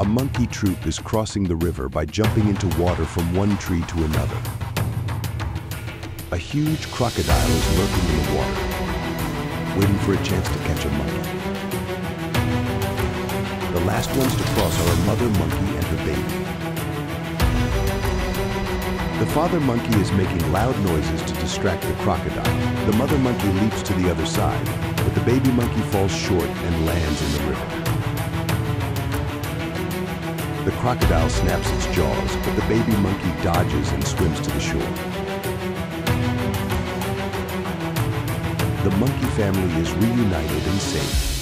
A monkey troop is crossing the river by jumping into water from one tree to another. A huge crocodile is lurking in the water, waiting for a chance to catch a monkey. The last ones to cross are a mother monkey and her baby. The father monkey is making loud noises to distract the crocodile. The mother monkey leaps to the other side, but the baby monkey falls short and lands in the river. The crocodile snaps its jaws, but the baby monkey dodges and swims to the shore. The monkey family is reunited and safe.